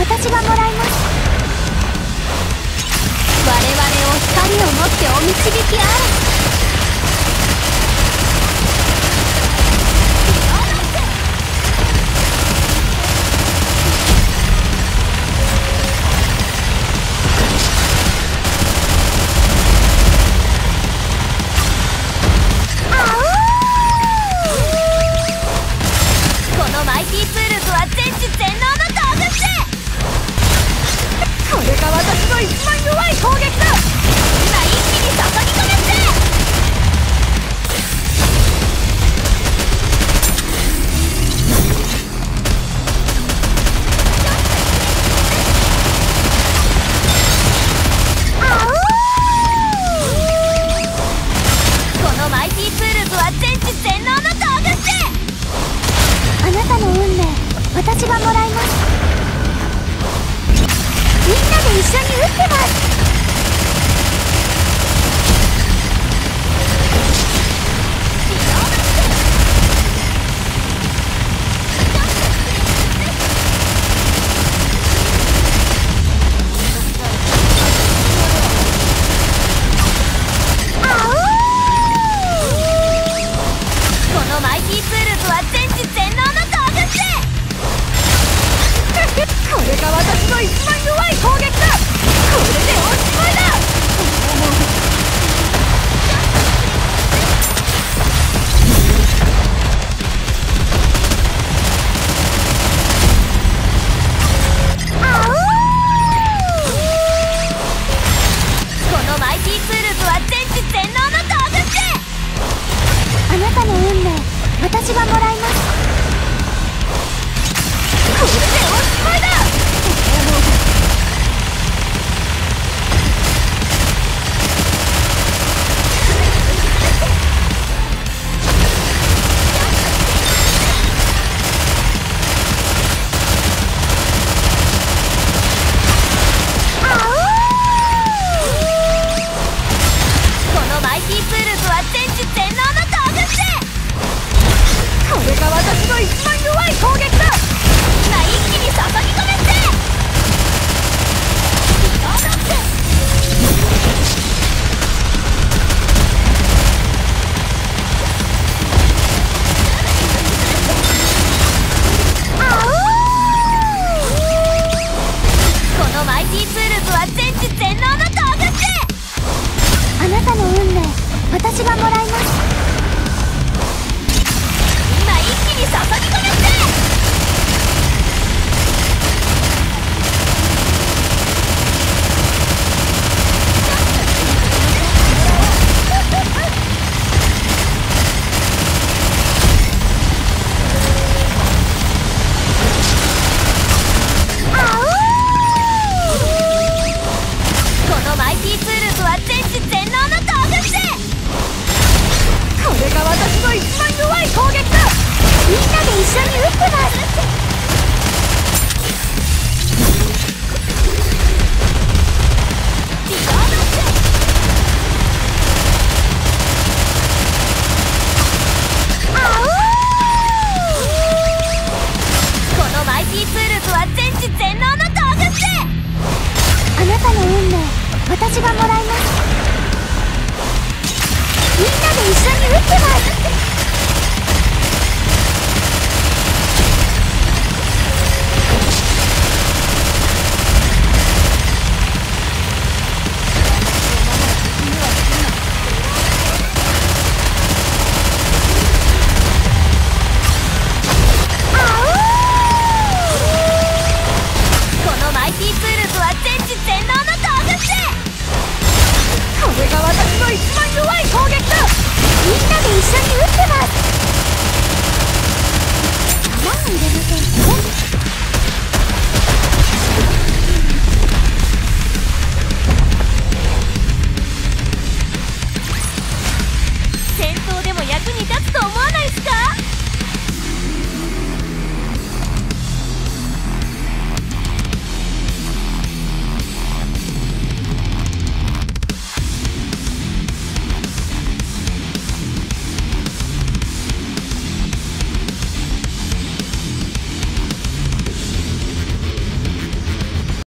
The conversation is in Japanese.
私がもらいます。我々を光を持ってお導きあれ。一緒に打ってます。Get